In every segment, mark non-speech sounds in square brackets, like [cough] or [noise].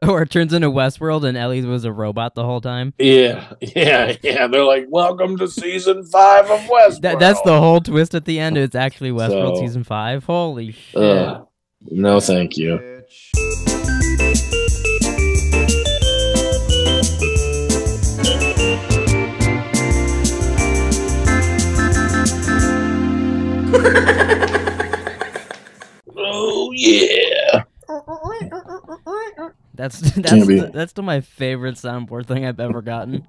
[laughs] Or it turns into Westworld and Ellie was a robot the whole time. Yeah, yeah, yeah. They're like, "Welcome to season five of Westworld." That, that's the whole twist at the end. It's actually Westworld So- season five. Holy shit! Uh, no, thank you. [laughs] Oh yeah. [laughs] That's [laughs] that's be. the- that's still my favorite soundboard thing I've ever gotten.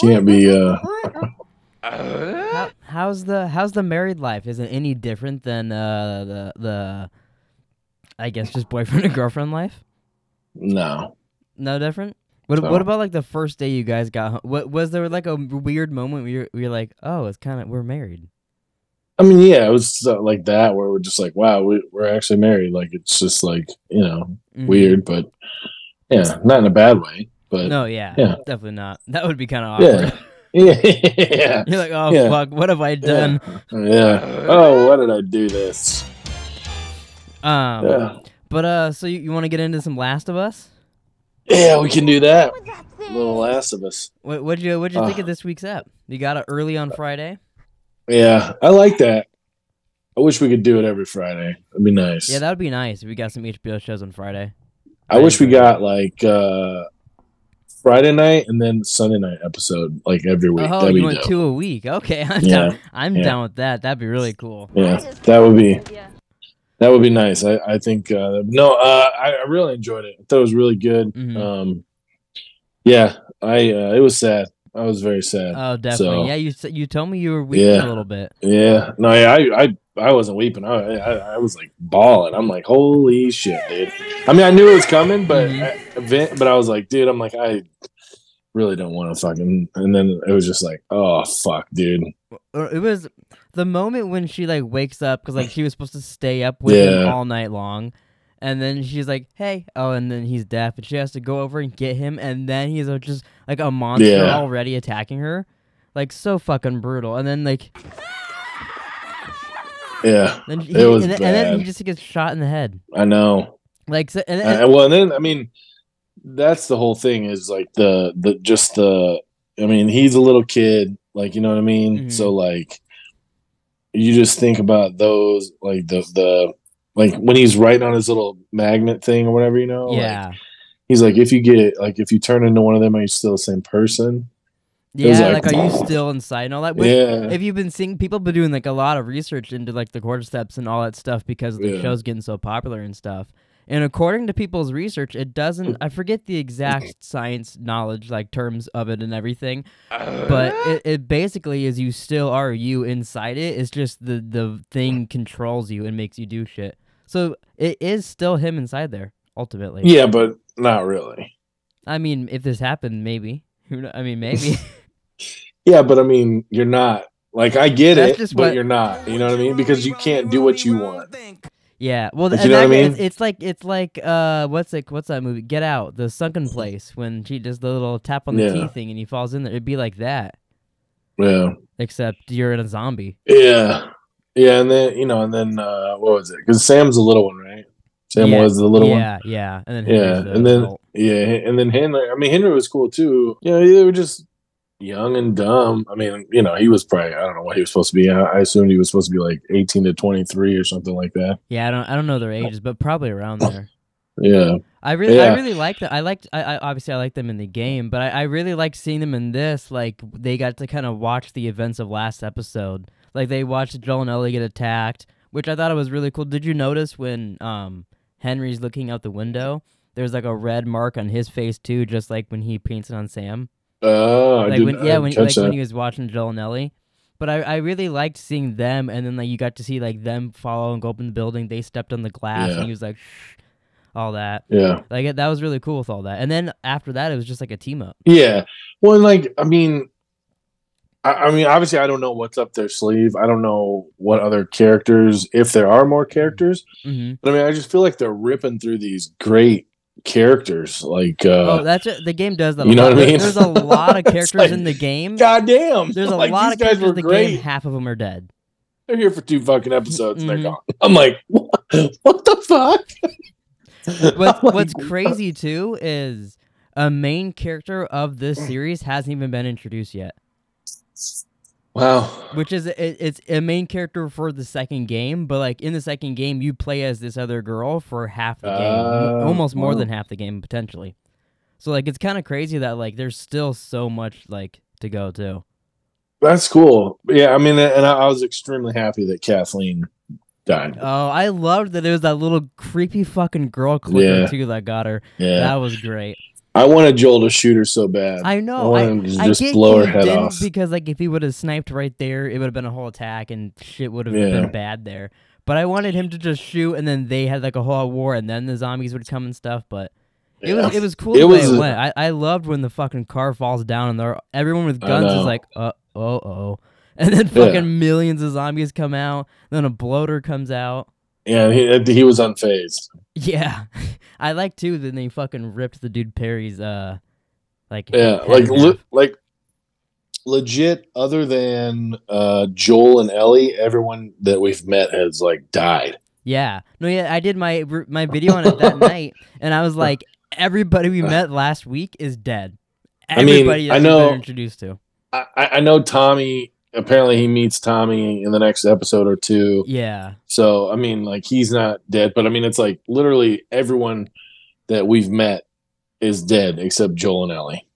Can't be. Uh, How, how's the how's the married life? Is it any different than uh, the the I guess just boyfriend [laughs] and girlfriend life? no. No different. What No. what about like the first day you guys got home? What was there like a weird moment where you're, where you're like, oh, it's kind of we're married. I mean, yeah, it was like that where we're just like, wow, we, we're actually married. Like it's just like you know Mhm. weird, but yeah, not in a bad way. But No, yeah, Yeah. definitely not. That would be kind of awkward. [laughs] yeah, yeah, [laughs] You're like, oh Yeah. fuck, what have I done? yeah. Oh, why did I do this? Um, Yeah, but uh, so you, you want to get into some Last of Us? yeah, we can do that. Little Last of Us. What what'd you what'd you think Uh. of this week's app? You got it early on Friday. Yeah, I like that. I wish we could do it every Friday. It'd be nice. Yeah, that would be nice if we got some HBO shows on Friday. I wish we got like uh Friday night and then Sunday night episode like every week. Oh, That'd you be want dope. two a week? Okay, [laughs] I'm Yeah, down. I'm yeah. down with that. That'd be really cool. Yeah, that would be that would be nice. I I think uh no, uh I, I really enjoyed it. I thought it was really good. Mhm. Um yeah, I uh it was sad. I was very sad. Oh, definitely. So- yeah, you you told me you were weeping Yeah. a little bit. yeah. No, yeah, I I I wasn't weeping. I, I I was like bawling. I'm like, holy shit, dude. I mean, I knew it was coming, but Mhm. I, but I was like, dude, I'm like, I really don't want to fucking. And then it was just like, oh fuck, dude. It was the moment when she like wakes up because like she was supposed to stay up with him all night long, and then she's like, "Hey," oh, and then he's deaf, and she has to go over and get him, and then he's just like a monster Yeah. already attacking her, like so fucking brutal. And then like Yeah, then he, It was and, then, and then he just gets shot in the head. I know. Like so, and, and- well, and then I mean, that's the whole thing is like the the just the. I mean, he's a little kid, like you know what I mean. Mhm. So like, you just think about those, like the the like when he's writing on his little magnet thing or whatever, you know. like, yeah, he's like, if you get like if you turn into one of them, are you still the same person? yeah. like- Like, are you still inside and all that? Which, yeah, If you've been seeing people been doing like a lot of research into like the cordyceps and all that stuff because the Yeah. show's getting so popular and stuff. And according to people's research, it doesn't. I forget the exact [clears throat] science knowledge, like terms of it and everything, uh. but it, it basically is you still are you inside it. It's just the the thing controls you and makes you do shit. So it is still him inside there ultimately. yeah, but not really. I mean, if this happened, maybe. [laughs] I mean, maybe. [laughs] [laughs] Yeah, but I mean, you're not. Like I get That's it, but what- you're not. You know what I mean? Because you can't do what you want. Yeah, well, and you know what I that- it's, mean? it's like it's like uh, what's it? What's that movie? Get Out, the sunken place when she does the little tap on the Yeah. key thing and he falls in there. It'd be like that, Yeah. except you're in a zombie. Yeah. Yeah, and then you know, and then uh what was it? Because Sam's the little one, right? Sam Yeah, was the little one. yeah, yeah, and then Yeah, Henry's and then adult. yeah, and then Henry. I mean, Henry was cool too. You know, they were just young and dumb. I mean, you know, he was probably I don't know what he was supposed to be. I, I assumed he was supposed to be like eighteen to twenty three or something like that. yeah, I don't I don't know their ages, but probably around there. [laughs] Yeah, I really, I really liked that. I liked, I, I obviously I liked them in the game, but I, I really liked seeing them in this. Like they got to kind of watch the events of last episode. Like they watched Joel and Ellie get attacked, which I thought it was really cool. Did you notice when um Henry's looking out the window? There's like a red mark on his face too, just like when he paints it on Sam. oh, I like when, yeah, when like that. when he was watching Joel and Ellie. But I, I really liked seeing them, and then like you got to see like them follow and go up in the building. They stepped on the glass, Yeah. and he was like, Shh, all that. yeah, Like that was really cool with all that. And then after that, it was just like a team up. yeah. Well, like I mean, I, I mean, obviously, I don't know what's up their sleeve. I don't know what other characters, if there are more characters. hmm But I mean, I just feel like they're ripping through these great characters. Like, uh, oh, that's it. The game does that. you a know lot. what I mean? There's a [laughs] lot of characters like, in the game. goddamn, There's a [laughs] like, lot of guys characters in the great. game. Half of them are dead. They're here for two fucking episodes and Mhm. they're gone. [laughs] I'm like, what, what the fuck? What's, like, what's crazy too is a main character of this series hasn't even been introduced yet, Wow. which is it, it's a main character for the second game. But like in the second game, you play as this other girl for half the game, Oh, almost more wow. than half the game potentially. So like it's kind of crazy that like there's still so much like to go to. That's cool. Yeah, I mean, and I, I was extremely happy that Kathleen died. Oh, I loved that it was that little creepy fucking girl clicker Yeah. too that got her. Yeah, That was great. I wanted Joel to shoot her so bad. I I know. I, wanted him to I just get blow her he head didn't off. because like if he would have sniped right there, it would have been a whole attack and shit would have Yeah. been bad there. But I wanted him to just shoot and then they had like a whole war and then the zombies would come and stuff. But it was it was cool It the way was it a- went. I, I loved when the fucking car falls down and they're everyone with guns is like uh oh oh, [laughs] and then Yeah. fucking millions of zombies come out. Then a bloater comes out. Yeah, he he was unfazed. Yeah, [laughs] I like too. Then they fucking ripped the dude Perry's uh, like Yeah, like le- like legit. Other than uh, Joel and Ellie, everyone that we've met has like died. yeah. No, yeah. I did my my video on it that [laughs] night, and I was like, everybody we met last week is dead. I mean, Everybody I know- introduced to. I I know Tommy. Apparently, he meets Tommy in the next episode or two. Yeah, So I mean, like he's not dead, but I mean, it's like literally everyone that we've met is dead except Joel and Ellie,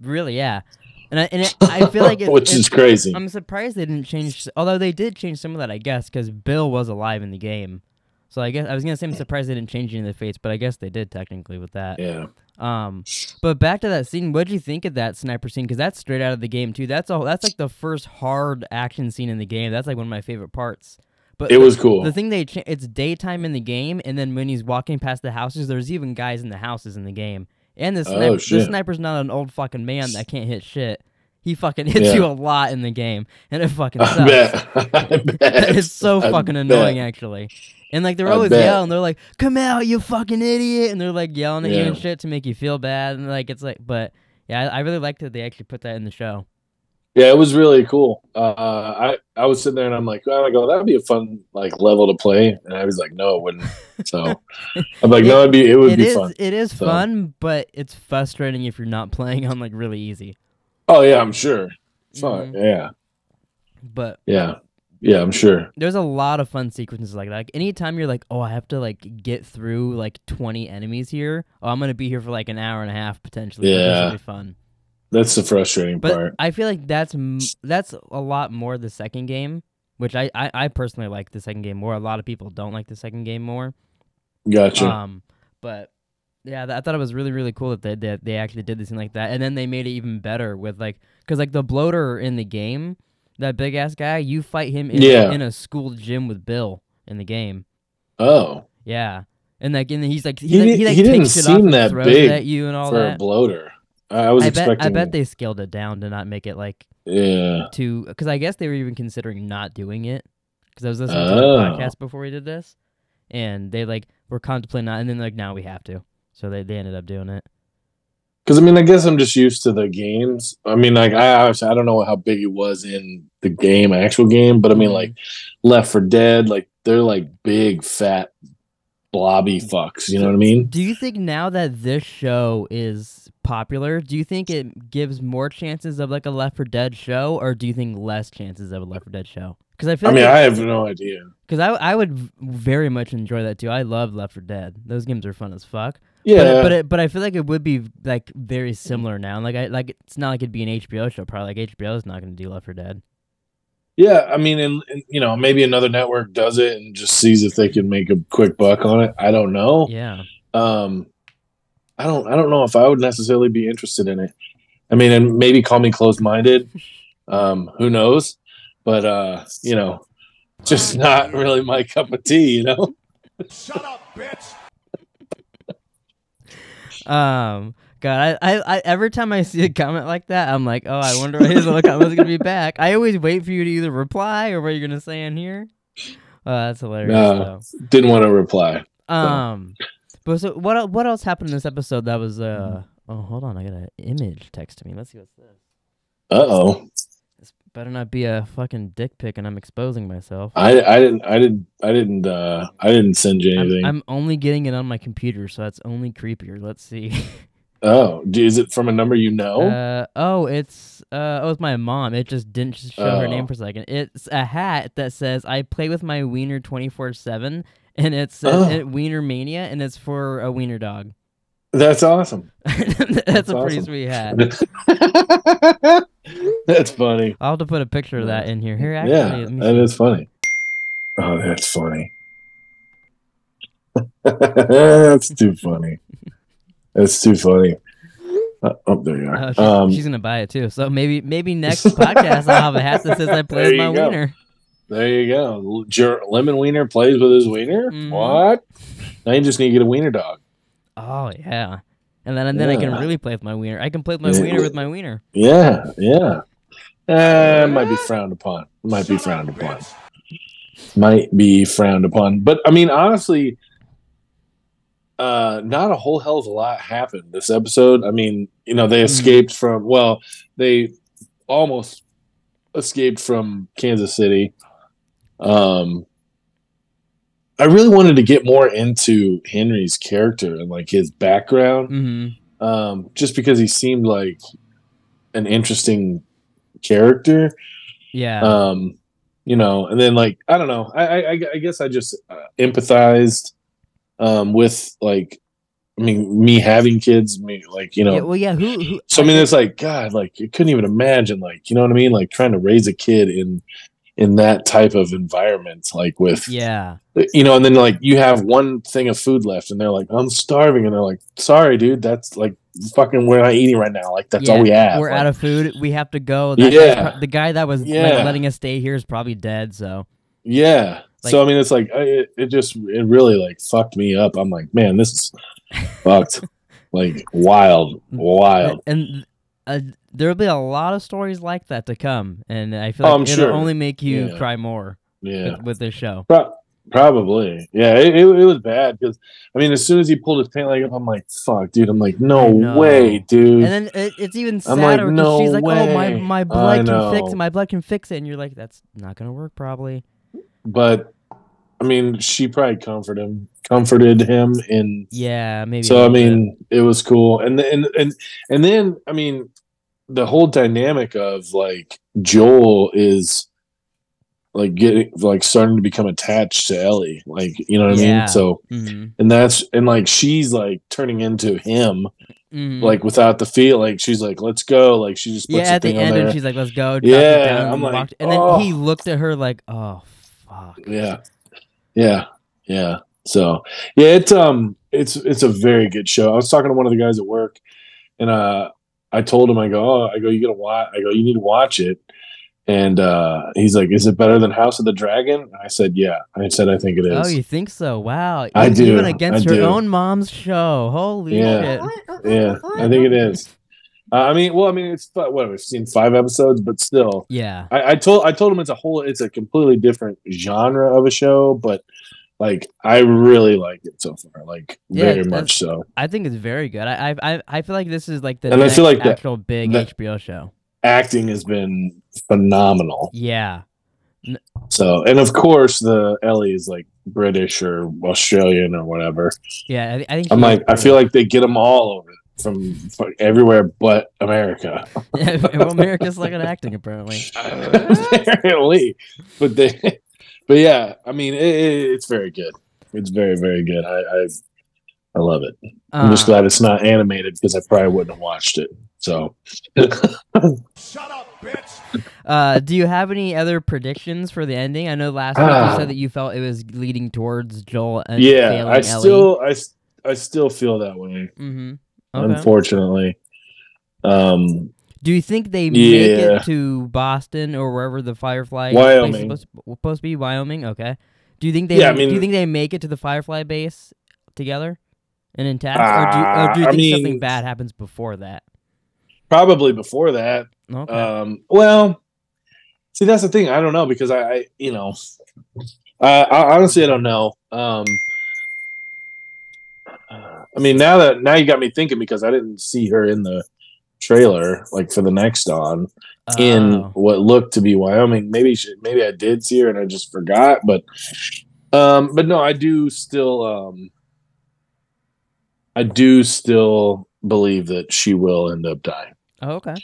really, yeah. And I and it, I feel like [laughs] it, which it- is crazy. I'm surprised they didn't change. Although they did change some of that, I guess, because Bill was alive in the game. So I guess I was gonna say I'm surprised they didn't change any of the fates, but I guess they did technically with that. yeah, Um, but back to that scene. What'd you think of that sniper scene? Because that's straight out of the game too. That's all. That's like the first hard action scene in the game. That's like one of my favorite parts. But it the- was cool. The thing they it's daytime in the game, and then when he's walking past the houses, there's even guys in the houses in the game. And the Oh, sniper, the sniper's not an old fucking man that can't hit shit. He fucking [laughs] hits Yeah. you a lot in the game, and it fucking [laughs] sucks. [laughs] I bet. I bet. it's so I fucking bet. annoying, actually. And like they're I always bet. yelling, they're like, "Come out, you fucking idiot!" And they're like yelling at you and shit to make you feel bad. And like it's like, but yeah, I, I really liked that they actually put that in the show. Yeah, it was really cool. Uh, I I was sitting there and I'm like, oh, I go, that'd be a fun like level to play, and I was like, no, it wouldn't. So [laughs] I'm like, no, it'd be it would It be is, fun. it is So- fun, but it's frustrating if you're not playing on like really easy. Oh yeah, I'm sure. Fun. Mhm. Yeah, But yeah, yeah. I'm sure. there's a lot of fun sequences like that. Like anytime you're like, oh, I have to like get through like 20 enemies here. Oh, I'm gonna be here for like an hour and a half potentially. Yeah. will be fun. That's the frustrating But part. I feel like that's that's a lot more the second game, which I, I I personally like the second game more. A lot of people don't like the second game more. Gotcha. Um, but yeah, I thought it was really really cool that they, they they actually did this thing like that, and then they made it even better with like because like the bloater in the game, that big ass guy, you fight him in, Yeah. in a school gym with Bill in the game. oh, Yeah. And like, and he's like, he, He like, didn't- he, like he didn't takes shit off seem that big at you and all for a bloater. I was I bet, expecting. I bet they scaled it down to not make it like Yeah. too, because I guess they were even considering not doing it. Because I was listening to Oh. the podcast before we did this, and they like were contemplating not, and then like now we have to, so they they ended up doing it. Because I mean, I guess I'm just used to the games. I mean, like I obviously I don't know how big it was in the game, actual game, but I mean, like Left 4 Dead, like they're like big, fat, blobby fucks. You know what I mean? Do you think now that this show is popular, do you think it gives more chances of like a Left 4 Dead show, or do you think less chances of a Left 4 Dead show? Because I feel I mean, it- I have no idea. Because I, I would very much enjoy that too. I love Left 4 Dead. Those games are fun as fuck. Yeah, But it, but it, but I feel like it would be like very similar now. Like I like it's not like it'd be an HBO show. Probably like HBO is not going to do Left 4 Dead. yeah. I mean, and, and you know, maybe another network does it and just sees if they can make a quick buck on it. I don't know. Yeah. um i don't i don't know if i would necessarily be interested in it i mean and maybe call me closed-minded [laughs] um who knows but uh you know just not really my cup of tea you know Shut up, bitch. Um. God, I, I, I every time I [laughs] see a comment like that, I'm like, oh, I wonder when his other comment's gonna be back. I always wait for you to either reply or what you're gonna say in here. Oh, that's hilarious. No. though. didn't want to reply Um, but so what? What else happened in this episode? That was uh. Oh, hold on. I got an image text to me. Let's see what's this. uh-oh This better not be a fucking dick pic, and I'm exposing myself. I I didn't I didn't I didn't uh I didn't send you I'm, anything. I'm only getting it on my computer, so that's only creepier. Let's see. [laughs] oh, is it from a number you know? Uh, oh, it's uh, oh, it's my mom. It just didn't sh- show her name Oh. for a second. It's a hat that says "I play with my wiener 24 7 and it's Oh. it- Wiener Mania, and it's for a wiener dog. That's awesome. [laughs] That's, That's a pretty awesome. sweet hat. [laughs] that's funny. I'll have to put a picture of that in here. Here, actually, yeah, that is funny. Oh, that's funny. [laughs] that's too funny. That's too funny. Uh, oh, there you Uh, are. she's, um, she's gonna buy it too. So maybe maybe next podcast I'll have a hat that says I [laughs] play with my go. wiener. there you go. Jer- Lemon Wiener plays with his wiener. Mhm. What? Now you just need to get a wiener dog. Oh yeah, and then and then I can really play with my wiener. I can play with my Yeah. wiener with my wiener. Yeah, yeah. Uh, might be frowned upon. Might be frowned up, upon. might be frowned upon. But I mean, honestly, uh, not a whole hell of a lot happened this episode. I mean, you know, they Mhm. escaped from well, they almost escaped from Kansas City. Um, I really wanted to get more into Henry's character and like his background, hmm um, just because he seemed like an interesting character Yeah. um you know and then like i don't know i i, I- guess i just uh, empathized um with like i mean me having kids me like you know yeah. Well, yeah. Who? who so i mean it's like god like you couldn't even imagine like you know what i mean like trying to raise a kid in in that type of environment like with Yeah. you know and then like you have one thing of food left and they're like i'm starving and they're like sorry dude that's like fucking we're not eating right now like that's all we have We're Like, out of food. We have to go. That Yeah. pro- the guy that was like, letting us stay here is probably dead. So Yeah. Like- so I mean, it's like I- it, it just it really like fucked me up. I'm like, man, this is [laughs] fucked. Like wild, wild. and uh, there'll be a lot of stories like that to come, and I feel Oh, like I'm it'll sure. only make you Yeah. cry more Yeah, with, with this show. Pro- probably. Yeah, it, it, it was bad because I mean, as soon as he pulled his pant leg up, I'm like, fuck, dude. I'm like, no way, dude. And then it, it's even like, sadder because no she's like, "Oh, my way. my blood can fix it. My blood can fix it." And you're like, "That's not gonna work, probably." but I mean, she probably comforted him, comforted him in Yeah, maybe. so I little bit. mean, it was cool, and then and and then I mean, the whole dynamic of like Joel is like getting like starting to become attached to Ellie, like you know what I mean. So Mhm. and that's and like she's like turning into him, Mhm. like without the feel. Like she's like, let's go. Like she just puts yeah, at the end, and she's like, "Let's go." Yeah, down, and I'm like, walked- and then oh. he looked at her like, "Oh, fuck." yeah yeah yeah so yeah it's um it's it's a very good show i was talking to one of the guys at work and uh i told him i go oh i go you gotta watch i go you need to watch it and uh he's like is it better than house of the dragon i said yeah i said i think it is Oh, you think so? Wow. I E- do, Even against I her do. own mom's show. Holy Yeah. shit. yeah i think it is uh, i mean well i mean it's what we've seen five episodes but still Yeah. I, I told I told him it's a whole it's a completely different genre of a show, but like I really like it so far, like Yeah, very much so. I think it's very good. I I I- feel like this is like the And I feel like the- actual big HBO show. Acting has been phenomenal. Yeah. So, and of course, the Ellie is like British or Australian or whatever. Yeah. I, I think I'm like, I feel like they get them all over from everywhere but America. [laughs] pretty- well, America's like an acting apparently. [laughs] [laughs] Apparently, but they, but yeah, I mean, it, it, it's very good. It's very, very good. I, I, I love it. I'm just Uh, glad it's not animated because I probably wouldn't have watched it. So, Shut up, bitch. Uh, do you have any other predictions for the ending? I know last week you Ah. said that you felt it was leading towards Joel and yeah, failing I Ellie. still, I still feel that way. Mm-hmm. Okay. Unfortunately, um, Do you think they make it to Boston or wherever the Firefly Wyoming. base is supposed, supposed to be? Wyoming. Okay. Do you think they? Yeah, I mean, do you think they make it to the Firefly base together and intact, or do you, or do you Uh, I think something bad happens before that? probably before that. Okay. Um, well, see, that's the thing. I don't know because I, I you know, uh, I, honestly, I don't know. Um, I mean, now that now you got me thinking because I didn't see her in the trailer, like for the next on, in Oh. what looked to be Wyoming. Maybe she, maybe I did see her and I just forgot, but um, but no, I do still um, I do still believe that she will end up dying. Oh, okay.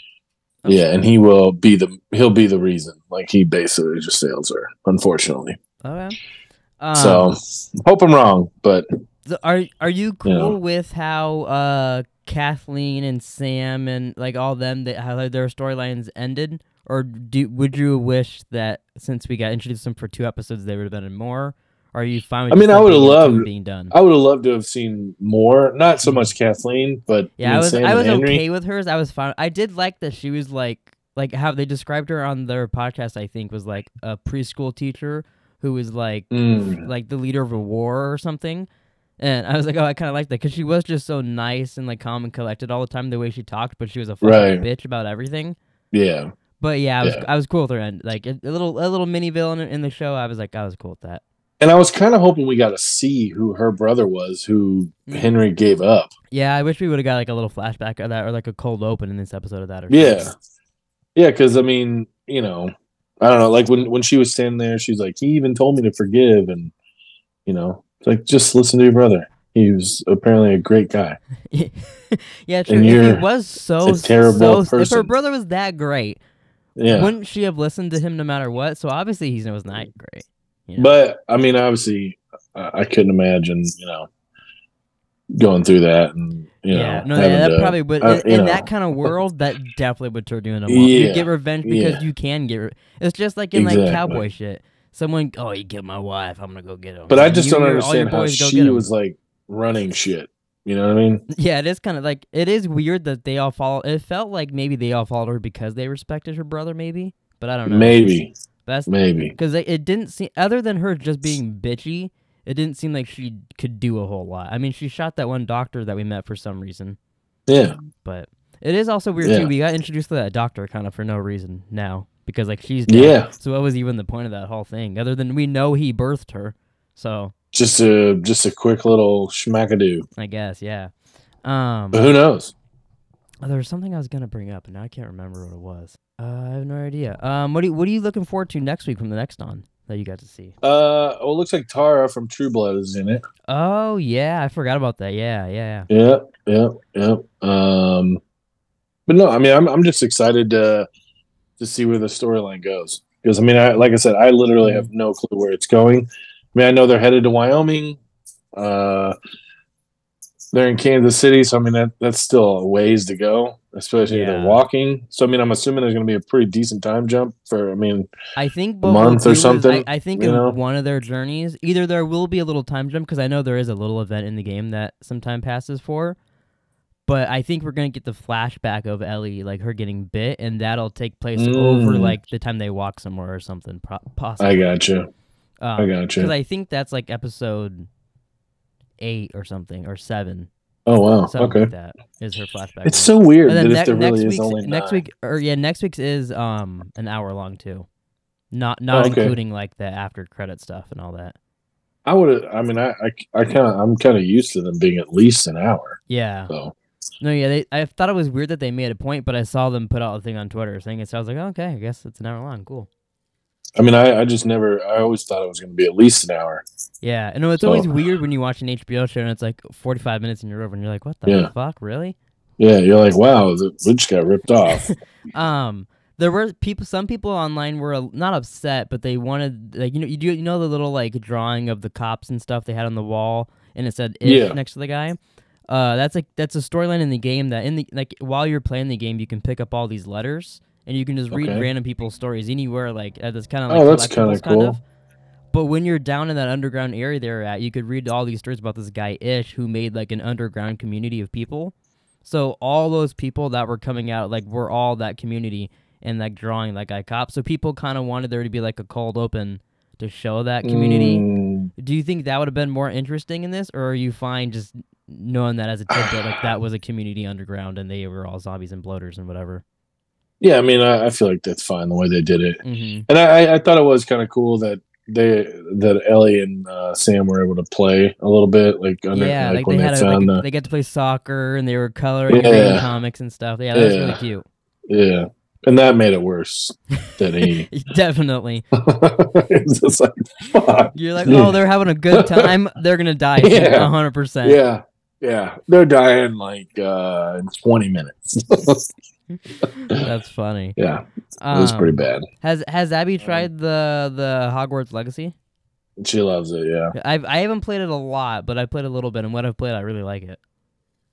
Yeah, and he will be the he'll be the reason. Like he basically just sails her, unfortunately. Okay. Um, so hope I'm wrong, but are are you cool Yeah. with how uh Kathleen and Sam and like all them that how their storylines ended, or do would you wish that since we got introduced to them for two episodes they would have been in more? Or are you fine with I mean, I would've loved- being done? I would have loved to have seen more. Not so much Kathleen, but Yeah, I was Sam I was okay with hers. I was fine. I did like that she was like like how they described her on their podcast. I think was like a preschool teacher who was like Mm. like the leader of a war or something. And I was like, oh, I kind of like that because she was just so nice and like calm and collected all the time the way she talked, but she was a fucking Right. bitch about everything. Yeah, But yeah, I was Yeah. I was cool with her and like a, a little a little mini villain in the show. I was like, I was cool with that. and I was kind of hoping we got to see who her brother was, who Mm. Henry gave up. Yeah, I wish we would have got like a little flashback of that or like a cold open in this episode of that. Or Yeah, something. yeah, because I mean, you know, I don't know. Like when when she was standing there, she's like, he even told me to forgive, and you know, it's like just listen to your brother. He was apparently a great guy. [laughs] yeah, true. And If he was so terrible so, if her brother was that great, Yeah, wouldn't she have listened to him no matter what? So obviously he was not great. you know? but I mean, obviously, I, I couldn't imagine, you know, going through that and you yeah, no, yeah, that to- probably would. uh, in know. that kind of world, that definitely would turn you into a monster. You Yeah, get revenge because yeah. you can get. Re- it's just like in like cowboy shit. Someone, oh, you killed my wife. I'm gonna go get him. But I just you don't and your- all your understand how she get was like running shit. You know what I mean? [laughs] Yeah, it is kind of like it is weird that they all follow. It felt like maybe they all followed her because they respected her brother, maybe. But I don't know. Maybe, That's maybe. because it, it didn't seem other than her just being bitchy. It didn't seem like she could do a whole lot. I mean, she shot that one doctor that we met for some reason, Yeah, but it is also weird Yeah. too. We got introduced to that doctor kind of for no reason now because like she's dead. yeah. So what was even the point of that whole thing other than we know he birthed her? So Just a just a quick little schmackadoo. I guess yeah. Um, But who knows? Oh, there was something I was gonna bring up, and now I can't remember what it was. Uh, I have no idea. Um, what are you, what are you looking forward to next week from the next on that you got to see? Uh, well, it looks like Tara from True Blood is in it. Oh yeah, I forgot about that. Yeah, yeah. Yeah, yeah, yeah. Um, but no, I mean, I'm I'm just excited to to see where the storyline goes because I mean, I like I said, I literally have no clue where it's going. I mean, I know they're headed to Wyoming. Uh, they're in Kansas City, so I mean that that's still a ways to go, especially if Yeah. they're walking. So I mean, I'm assuming there's going to be a pretty decent time jump for. I mean, I think A month or something, I, I think in know? one of their journeys, either there will be a little time jump because I know there is a little event in the game that some time passes for. But I think we're gonna get the flashback of Ellie, like her getting bit, and that'll take place over Mm. like the time they walk somewhere or something. Pro- possibly. I got you. Um, I got Because. I think that's like episode eight or something or seven, Oh wow. something Okay. like that is her flashback. It's one. so weird that then if there next really is week's only next nine- week or yeah next week's is um an hour long too, not not Oh, okay. including like the after credit stuff and all that. I would. I mean, I, I, I kind of, I'm kind of used to them being at least an hour. Yeah. So No, yeah. They, I thought it was weird that they made a point, but I saw them put out a thing on Twitter saying it. So I was like, oh, okay, I guess it's an hour long. Cool. I mean, I, I just never. I always thought it was going to be at least an hour. Yeah. And it's So- always weird when you watch an HBO show and it's like 45 minutes and you're over and you're like, what the Yeah. fuck, really? Yeah, you're like, wow, the, we just got ripped off. [laughs] Um, there were people. Some people online were not upset, but they wanted like you know you do you know the little like drawing of the cops and stuff they had on the wall, and it said Yeah. next to the guy. Uh, that's like that's a storyline in the game that in the like while you're playing the game, you can pick up all these letters and you can just read Okay. random people's stories anywhere. Like uh, that's kind of like Oh, that's kind cool. But when you're down in that underground area they're at, you could read all these stories about this guy Ish who made like an underground community of people. So all those people that were coming out, like, were all that community and like drawing that guy cop. So people kind of wanted there to be like a cold open to show that community. Mm, Do you think that would have been more interesting in this, or are you fine just knowing that as a tidbit, like that was a community underground and they were all zombies and bloaters and whatever? yeah, I mean, I, I feel like that's fine the way they did it, Mm-hmm. and I, I- thought it was kind of cool that they that Ellie and uh, Sam were able to play a little bit, like under yeah, like, like, when they they, had a, found like, the they get to play soccer and they were coloring and comics and stuff. Yeah, that's really cute. yeah, and that made it worse. That he [laughs] Definitely. [laughs] it's just like fuck. You're like, oh, they're having a good [laughs] time. They're gonna die. Yeah. A hundred percent. Yeah, yeah, they're dying like uh, in twenty minutes. [laughs] That's funny. yeah, it was Um, pretty bad. Has Has Abby tried the the Hogwarts Legacy? She loves it. Yeah, I've I haven't played it a lot, but I played a little bit, and what I've played, I really like it.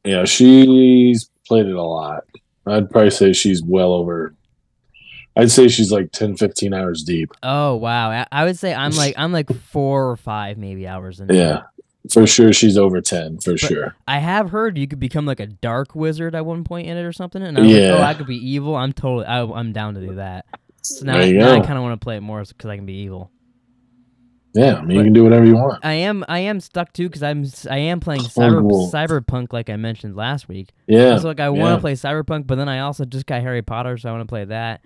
yeah, she's played it a lot. I'd probably say she's well over. I'd say she's like 10, 15 hours deep. Oh wow, I, I would say I'm like I'm like four or five maybe hours in. Yeah, for sure. She's over ten for sure. I have heard you could become like a dark wizard at one point in it or something, and I was Yeah. like, oh, I could be evil. I'm totally, I, I'm down to do that. So now, There now I kind of want to play it more because I can be evil. Yeah, I mean, But- you can do whatever you want. I am, I am stuck too because I'm, I am playing cyber, cyberpunk like I mentioned last week. Yeah, So like I want yeah. to play cyberpunk, but then I also just got Harry Potter, so I want to play that.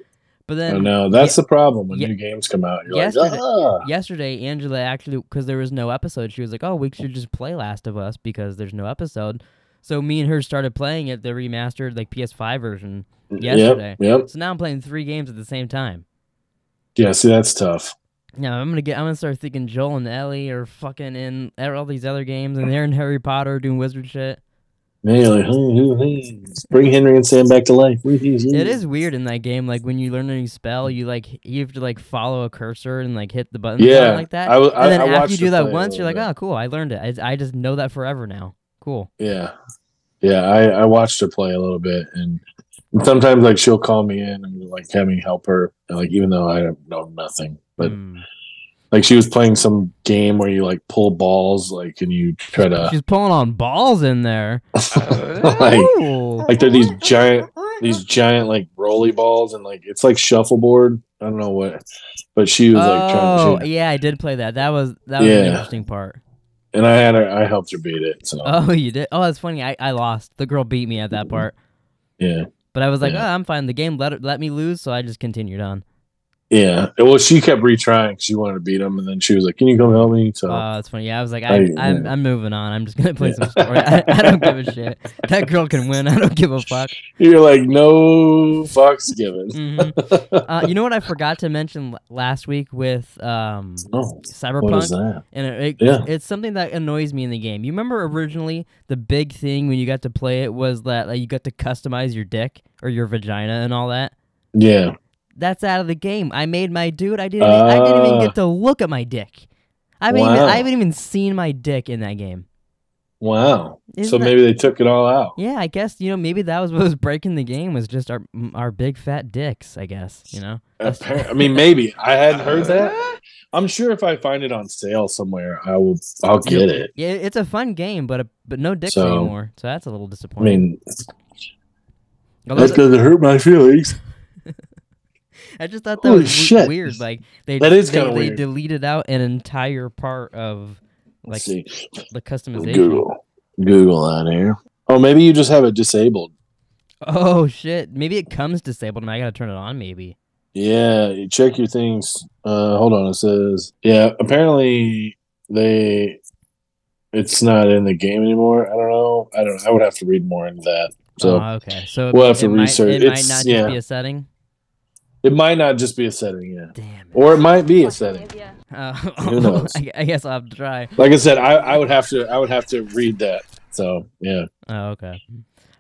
But I then know that's the problem when new games come out. You're yesterday- like, ah. yesterday Angela actually because there was no episode, she was like, "Oh, we should just play Last of Us because there's no episode." So me and her started playing it, the remastered like PS5 version. yesterday. Yep, yep. So now I'm playing three games at the same time. Yeah, see, that's tough. Yeah, I'm gonna get. I'm gonna start thinking Joel and Ellie are fucking in all these other games, and they're in Harry Potter doing wizard shit. Man, like, "Hmm, hmm, hmm. bring Henry and Sam back to life. It is weird in that game. Like when you learn a new spell, you like you have to like follow a cursor and like hit the button. Yeah, like that. I I- and then I after you do that once, you're like, oh, cool, I learned it. I, I just know that forever now. Cool. Yeah, yeah. I I watched her play a little bit, and sometimes like she'll call me in and like have me help her, like even though I don't know nothing, but Mm. Like she was playing some game where you like pull balls, like and you try to She's pulling on balls in there. [laughs] like like they're these giant these giant like rolly balls and like it's like shuffleboard. I don't know what, but she was like oh trying to, oh, yeah, I did play that. That was that was an interesting part. and I had her, I helped her beat it. So [laughs] Oh, you did. Oh, that's funny. I, I lost. The girl beat me at that part, yeah, but I was like, Yeah. oh, I'm fine. The game let it, let me lose, so I just continued on. Yeah. Well, she kept retrying 'cause she wanted to beat him, and then she was like, "Can you come help me?" So Oh, that's funny. Yeah, I was like, I- I, I'm. I'm moving on. I'm just gonna play Yeah. some story. I, I don't give a shit. That girl can win. I don't give a fuck. you're like, "No fucks given." hmm Uh, you know what I forgot to mention last week with um, oh, Cyberpunk, that? and it, it- Yeah. it's something that annoys me in the game. You remember originally the big thing when you got to play it was that like, you got to customize your dick or your vagina and all that. Yeah, That's out of the game. I made my dude. I didn't. I didn't even Ah. get to look at my dick. I haven't, even, I haven't even seen my dick in that game. wow. Isn't so that- maybe they took it all out. Yeah, I guess you know maybe that was what was breaking the game was just our our big fat dicks. I guess you know. Appar- I mean, maybe I hadn't heard [laughs] that. I'm sure if I find it on sale somewhere, I will. I'll get it. Yeah, it's a fun game, but but no dicks So- anymore. So that's a little I disappointing. mean, Although that's th- because hurt my feelings. I just thought that Holy was shit. weird. Like they That is they, kinda they deleted out an entire part of like see. the customization. Google, Google that here. Oh, maybe you just have it disabled. Oh shit! Maybe it comes disabled, and I gotta turn it on. Maybe. Yeah, you check your things. Uh, hold on. It says, yeah. Apparently, they. It's not in the game anymore. I don't know. I don't. I would have to read more into that. So oh, okay. So we'll it, have to it might, research. It might It's- not just yeah. be a setting. It might not just be a setting, yeah, Damn. It. or it might be a setting. Uh, Who [laughs] knows? I, I guess I'll have to try. Like I said, I, I would have to. I would have to read that. So yeah, Oh, okay.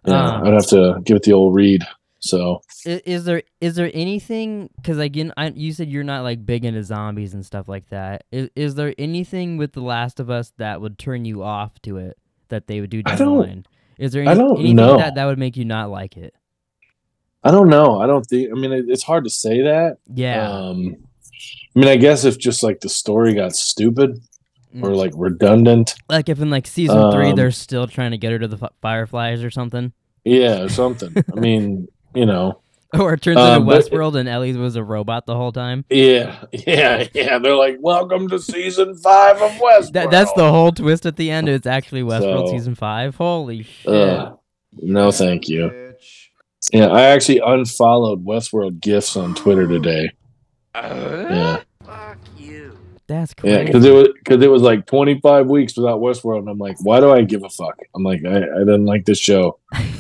yeah. Um, I'd have to give it the old read. So I- Is there is there anything? Because again, I, you said you're not like big into zombies and stuff like that. Is, is there anything with The Last of Us that would turn you off to it that they would do I down the don't- line? Is there any, I don't anything know. that that would make you not like it? I don't know. I don't think. I mean, it, it's hard to say that. Yeah. Um, I mean, I guess if just like the story got stupid or Mm. like redundant, like if in like season three um, they're still trying to get her to the f- fireflies or something, yeah, or something. I [laughs] mean, you know, or it turns Um, into but- Westworld and Ellie was a robot the whole time. yeah, [laughs] yeah, yeah. They're like, "Welcome to season five of Westworld." That, that's the whole twist at the end. It's actually Westworld So- season five. Holy shit! Uh, no, thank you. Bitch. Yeah, I actually unfollowed Westworld gifs on Twitter today. Uh, yeah, Fuck you. That's Yeah, because it was because it was like 25 weeks without Westworld, and I'm like, why do I give a fuck? I'm like, I, I didn't like this show.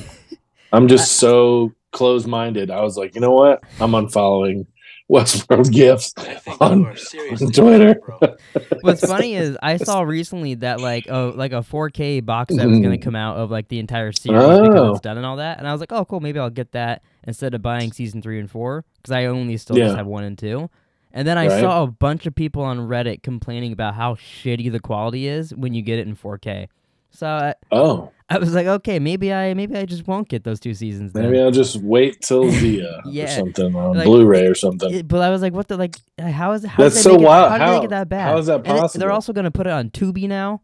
[laughs] I'm just uh, so closed minded. I was like, you know what? I'm unfollowing Westworld gifts on, you are seriously on Twitter. bro. [laughs] What's funny is I saw recently that like a like a 4K box set was gonna Mhm. come out of like the entire series because Oh. it's done and all that, and I was like, oh cool, maybe I'll get that instead of buying season three and four because I only still Yeah. just have one and two. And then I Right. saw a bunch of people on Reddit complaining about how shitty the quality is when you get it in 4K. So I, Oh, I was like, okay, maybe I maybe I just won't get those two seasons. Then. maybe I'll just wait till [laughs] Via Yeah. or something on Like, Blu-ray or something. It- but I was like, what the like? How is how That's so make it, wild. How did they get that bad? how is that And it- possible? they're also gonna put it on Tubi now.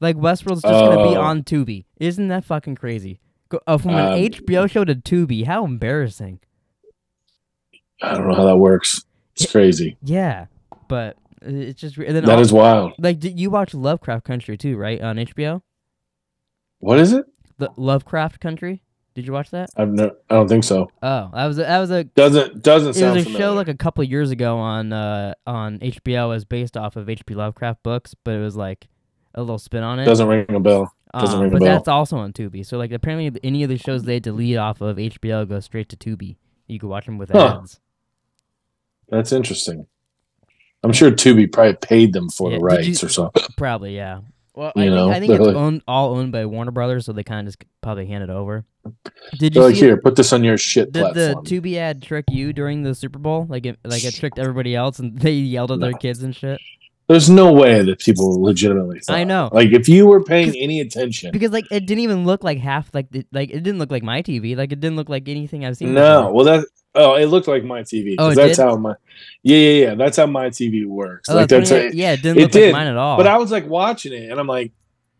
Like Westworld's just gonna be Oh. on Tubi. Isn't that fucking crazy? Go, uh, from an Um, HBO show to Tubi. How embarrassing. I don't know how that works. It's crazy. Yeah, but uh, it's just. And then That al- is wild. like, did you watch Lovecraft Country too? Right on HBO. What is it? The Lovecraft Country. Did you watch that? I've no, I don't think so. Oh, that was a, that was a Doesn't doesn't it sound was a familiar. show like a couple years ago on uh on HBO. It was based off of H.P. Lovecraft books, but it was like a little spin on it. doesn't ring a bell. doesn't Um, ring a but bell. that's also on Tubi. So like apparently any of the shows they delete off of HBO go straight to Tubi. You can watch them with Huh. ads. That's interesting. I'm sure Tubi probably paid them for Yeah, the did you- rights or something. Probably, yeah. Well, You I think, know, I think it's like- owned, all owned by Warner Brothers, so they kind of just probably hand it over. Did you like, see? here, put this on your shit Did the platform. Tubi ad trick you during the Super Bowl? Like it, like it tricked everybody else, and [laughs] they yelled at their kids and shit. There's no way that people legitimately. Thought. I know. Like, if you were paying any attention, Because like it didn't even look like half like the, like it didn't look like my TV. Like it didn't look like anything I've seen. no. before. Well, that oh, it looked like my TV. Oh, that's did? how my. Yeah, yeah, yeah. That's how my TV works. Oh, like that's yeah, it didn't it look did, like mine at all. But I was like watching it, and I'm like,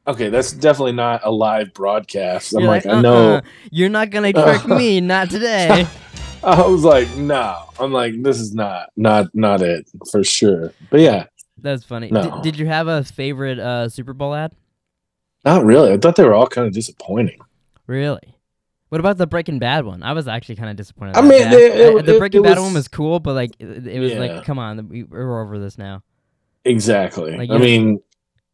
okay, that's definitely not a live broadcast. I'm You're like, I "Uh-uh, know. you're not gonna trick me, [laughs] not today. [laughs] I was like, no. I'm like, this is not, not, not it for sure. But yeah, That's funny. No. Did, did you have a favorite uh, Super Bowl ad? not really. I thought they were all kind of disappointing. Really? What about the Breaking Bad one? I was actually kind of disappointed. I mean, they- it- the it- Breaking it Bad was- one was cool, but like it, was Yeah. like, come on, we, we're over this now. Exactly. Like, I you- mean,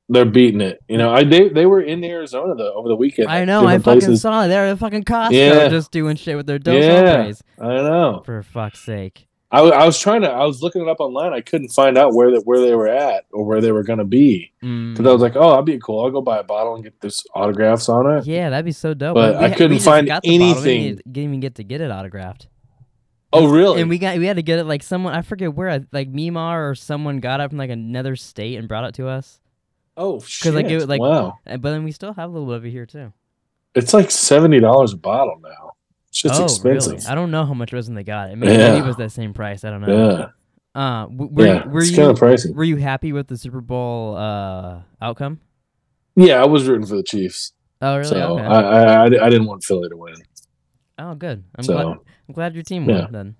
they're beating it. You know, I they they were in Arizona though over the weekend. I know. I fucking places. saw it. They're at fucking Costco Yeah. just doing shit with their Dos Yeah. I know. For fuck's sake. I, I was trying to. I was looking it up online. I couldn't find out where that where they were at or where they were going to be Mm. because I was like, oh, that'd be cool. I'll go buy a bottle and get this autographs on it. Yeah, that'd be so dope. But We I couldn't find bottle. We anything. didn't, didn't even get to get it autographed. Oh, really? And we got we had to get it like someone I forget where like Mimar or someone got it from like another state and brought it to us. oh, shit! like, it was, like- wow, Uh, But then we still have a little bit of it here too. it's like seventy dollars a bottle now. It's just oh, expensive. really? I don't know how much when they got it. Maybe, maybe Yeah. it was that same price. I don't know. Yeah, Uh, were, yeah. you, were it's you kind of pricey. were you happy with the Super Bowl uh outcome? Yeah, I was rooting for the Chiefs, Oh, really? so okay. I, I I I didn't want Philly to win. oh, good. I'm so glad. I'm glad your team yeah. won. Then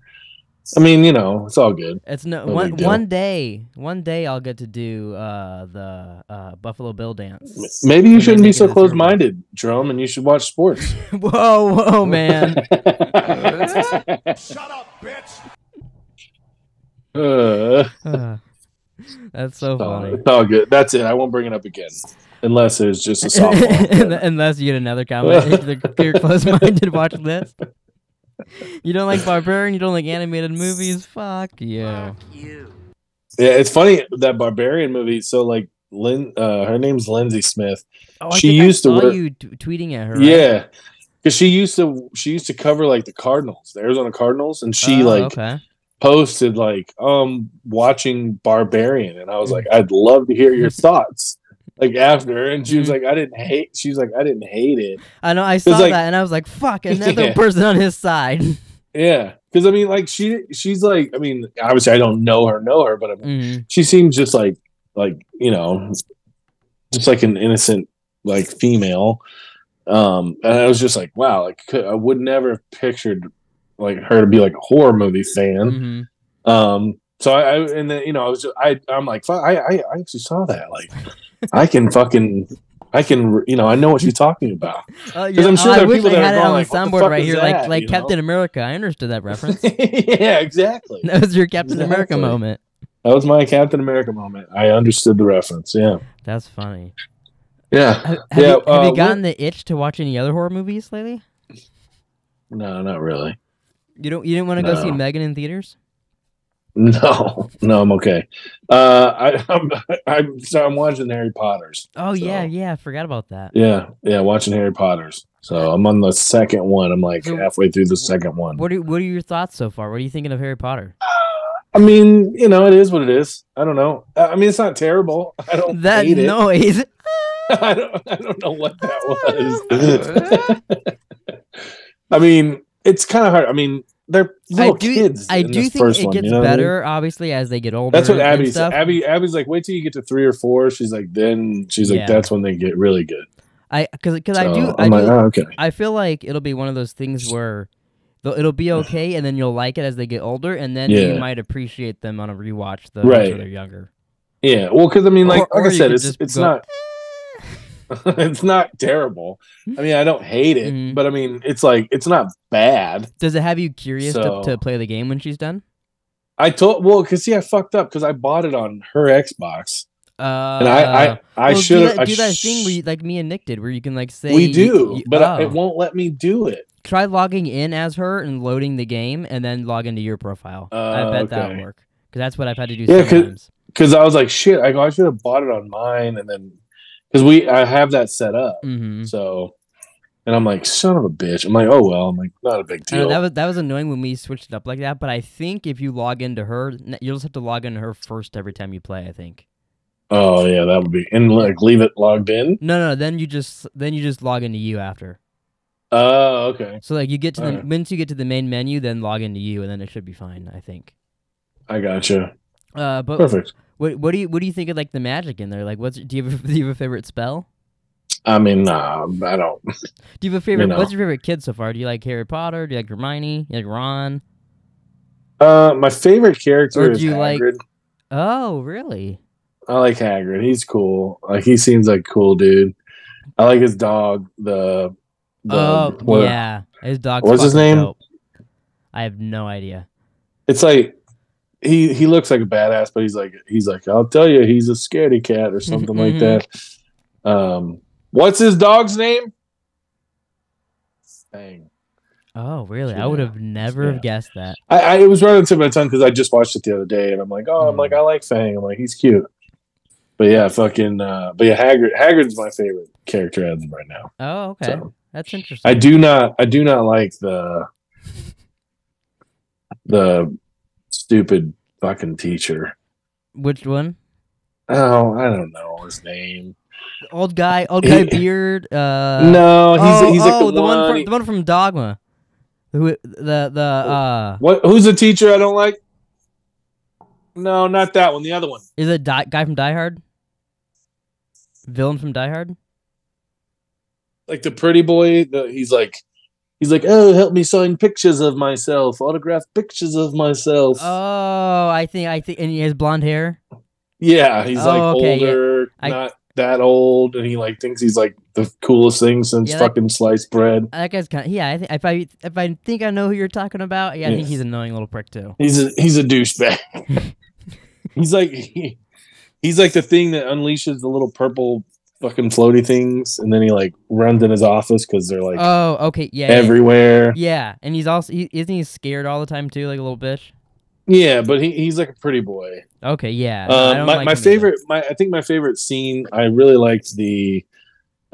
I mean, you know, it's all good. it's no No one one day. One day I'll get to do uh the uh Buffalo Bill dance. Maybe you shouldn't be so to the Super Bowl. closed-minded, Jerome, and you should watch sports. [laughs] whoa, whoa, man. [laughs] Shut up, bitch. Uh, Uh, That's so funny. it's all good. That's it. I won't bring it up again, unless it's just a softball. [laughs] Unless you get another comment, if you're close-minded, watch this. You don't like barbarian. You don't like animated movies. Fuck you. You. yeah, it's funny that Barbarian movie. So like, Lynn, uh, her name's Lindsay Smith. Oh, I She think I used to saw work- you t- tweeting at her. right? Yeah, because she used to she used to cover like the Cardinals, the Arizona Cardinals, and she Oh, like okay. posted like um watching Barbarian, and I was like, I'd love to hear your [laughs] thoughts. Like after, and she was Mhm. like, I didn't hate. She's like, I didn't hate it. I know. I saw like- that and I was like, "Fuck!" Another [laughs] Yeah. person on his side. Yeah, because I mean, like she she's like, I mean, obviously I don't know her, know her, but I mean, Mhm. she seems just like like you know, just like an innocent like female. Um, and I was just like, wow, like could, I would never have pictured like her to be like a horror movie fan. Mhm. Um, so I, I and then you know I was just, I I'm like fuck, I, I I actually saw that like I can fucking I can you know I know what you're talking about. Oh, 'Cause I'm sure I there are wish people I that are had it going on like, the "What the soundboard right here, that?" like like You know? Captain America. I understood that reference. [laughs] yeah, exactly. that was your Captain America moment. That was my Captain America moment. I understood the reference. Yeah. That's funny. Yeah. Have, have Yeah, you, have uh, you gotten the itch to watch any other horror movies lately? No, not really. You don't. You didn't want to go see Megan in theaters? [laughs] No, no, I'm okay. Uh, I, [laughs] I'm, I'm, so I'm watching Harry Potter's. Oh yeah, So- yeah. I forgot about that. Yeah, yeah, watching Harry Potter's. So I'm on the second one. I'm like So- halfway through the second one. What are What are your thoughts so far? What are you thinking of Harry Potter? I mean, you know, it is what it is. I don't know. I I mean, it's not terrible. I don't That hate it. noise. [laughs] I don't. I don't know what that was. I mean, it's kind of hard. I mean, they're I little do. kids. I in do this think first it one, gets you know what I mean? better, obviously, as they get older. That's what Abby said. Abby Abby's like, wait till you get to three or four. She's like, then she's like, Yeah. that's when they get really good. I because because I do. I I'm do. like, oh, okay. I feel like it'll be one of those things where it'll be [sighs] okay, and then you'll like it as they get older, and then you might appreciate them on a rewatch. The Right. when they're younger. Yeah, well, because I mean, like, Or- like or I said, it's it's go, not [laughs] it's not terrible. I mean, I don't hate it, Mhm. but I mean, it's like it's not bad. Does it have you curious So- to, to play the game when she's done? I told well, because see, I fucked up because I bought it on her Xbox, Uh, and I I, I well, should do have that, do that thing where you, like me and Nick did, where you can like say we do, you- but I- oh. it won't let me do it. try logging in as her and loading the game, and then log into your profile. I Uh, bet that'll work because that's what I've had to do Yeah, 'cause- sometimes. Because I was like, shit, I go, I should have bought it on mine, and then because we I have that set up, hmm so. And I'm like, son of a bitch. I'm like, oh well. I'm like, not a big deal. that was that was annoying when we switched it up like that. But I think if you log into her, you'll just have to log into her first every time you play. I think. oh yeah, that would be and like leave it logged in. No, no, then you just then you just log into you after. Oh, okay. So like you get to the Alright. once you get to the main menu, then log into you, and then it should be fine. I think. I gotcha. Uh, but Perfect. What what do you what do you think of like the magic in there? Like, what's do you have a, [laughs] do you have a favorite spell? I mean, nah, I don't. [laughs] Do you have a favorite? know. What's your favorite kid so far? Do you like Harry Potter? Do you like Hermione? You like Ron? Uh, my favorite character Or do is you like- Hagrid. Oh, really? I like Hagrid. He's cool. Like he seems like a cool dude. I like his dog. The, the oh, what- yeah. His dog. what's his name? dope. I have no idea. It's like he he looks like a badass, but he's like he's like I'll tell you, he's a scaredy cat or something like Mhm. that. Um, what's his dog's name? Dang. Oh, really? I would have never Yeah. have guessed that. I, I it was right on the tip of my tongue because I just watched it the other day, and I'm like, oh, I'm Mm. like, I like Fang. I'm like, he's cute. But yeah, fucking. Uh, but yeah, Hagrid. Hagrid's my favorite character as of right now. Oh, okay. So That's interesting. I do not. I do not like the the stupid fucking teacher. Which one? Oh, I don't know his name. Old guy, old guy He- beard. Uh, no, he's oh, he's like oh, the, one. from the one from Dogma. Who the the uh what? Who's the teacher I don't like? No, not that one. The other one. is it Die, guy from Die Hard? Villain from Die Hard? like the pretty boy the, he's like he's like oh help me sign pictures of myself autograph pictures of myself Oh, I think I think, and he has blonde hair. yeah he's oh, like Oh, okay, yeah. older I- not that old and he like thinks he's like the coolest thing since Yeah, that- fucking sliced bread uh, That guy's kind of yeah. I think if I if I think I know who you're talking about, yeah, I think he's an annoying little prick too. he's a he's a douchebag [laughs] he's like he, he's like the thing that unleashes the little purple fucking floaty things and then he like runs in his office because they're like Oh, okay, yeah, everywhere yeah, and he's also he, isn't he scared all the time too, like a little bitch? yeah but he, he's like a pretty boy Okay, yeah. I Um, don't my like my either. favorite, my I think my favorite scene. I really liked the,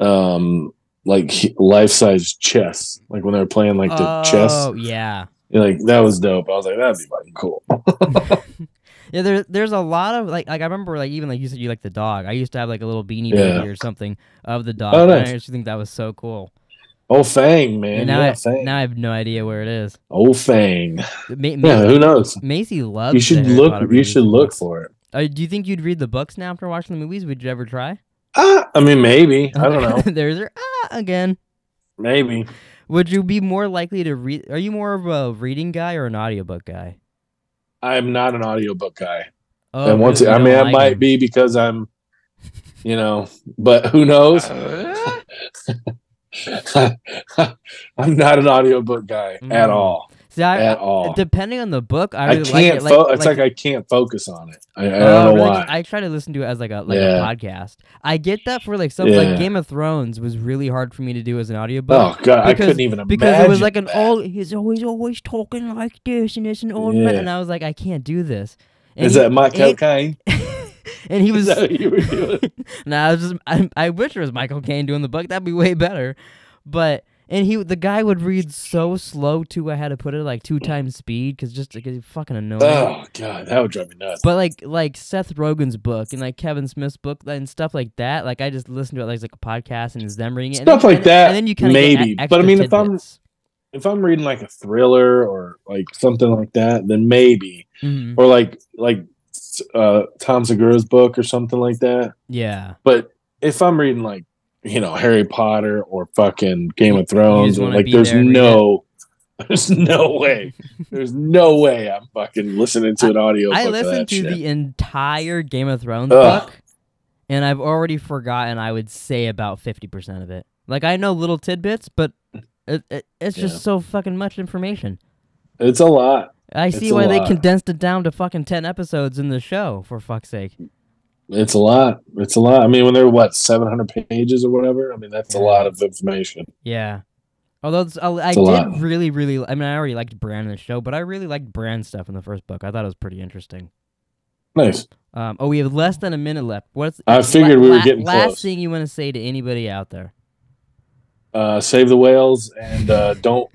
um, like life size chess, like when they were playing like the chess. Oh yeah, Like that was dope. I was like, that'd be fucking cool. [laughs] [laughs] yeah. There, there's a lot of like, like I remember like even like you said you like the dog. I used to have like a little beanie Yeah. baby or something of the dog. Oh, and I nice. used to think that was so cool. oh, Fang, man, and now, yeah, I, Fang. now I have no idea where it is. oh, Fang. Ma- [laughs] Yeah, who knows? Macy loves. You should look. You should look for it. Uh, do you think you'd read the books now after watching the movies? Would you ever try? Ah, I mean, maybe. [laughs] I don't know. [laughs] There's her ah again. Maybe. Would you be more likely to read? Are you more of a reading guy or an audiobook guy? I'm not an audiobook guy. Oh, and once, really? I mean, don't I like might them. be because I'm, you know, but who knows? [laughs] I'm not an audiobook guy at Mm. all. See, I, at all. depending on the book, I I really like can't. it. fo- it's like, I can't focus on it. I, I oh, don't Oh, know really? why. I try to listen to it as like a like Yeah. a podcast. I get that for like some Yeah. like Game of Thrones was really hard for me to do as an audiobook. oh god, I because- couldn't even imagine. because it was like an that. old he's always always talking like this and it's an old man and I was like I can't do this. And Is he- that Michael and- Caine? and he [laughs] was that what you were doing? [laughs] nah, I was just I, I wish it was Michael Caine doing the book. That'd be way better. But and he the guy would read so slow too. I had to put it like two times speed because just like, it's fucking annoying. Oh god, that would drive me nuts. But like like Seth Rogen's book and like Kevin Smith's book and stuff like that, like I just listen to it like, it's like a podcast and it's them reading it. and Stuff then- like and- that, and then you kind of maybe. But I mean, if I'm- if I'm reading like a thriller or like something like that, then maybe. Mhm. Or like like uh Tom Segura's book or something like that. yeah, But if I'm reading like you know Harry Potter or fucking Game of Thrones, just like there's there no, [laughs] there's no way, there's no way I'm fucking listening to an audio. I of listened to shit. the entire Game of Thrones Ugh. book, and I've already forgotten. I would say about fifty percent of it. Like I know little tidbits, but it, it, it's just Yeah. so fucking much information. It's a lot. I see a why they condensed it down to fucking ten episodes in the show. For fuck's sake. It's a lot. It's a lot. I mean, when they're what 700 pages or whatever. I mean, that's a lot of information. Yeah. Although it's, I, I did lot. really, really. I mean, I already liked Bran in the show, but I really liked Bran stuff in the first book. I thought it was pretty interesting. Nice. Um, oh, we have less than a minute left. What's I figured we were getting last close. thing you want to say to anybody out there? Uh, save the whales and uh, don't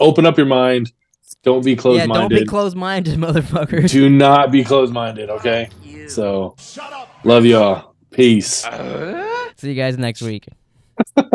open up your mind. Don't be yeah, closed-minded. don't be closed-minded, [laughs] motherfuckers. Do not be closed-minded. Okay. So Shut up. love y'all. Peace. Uh? See you guys next week. [laughs]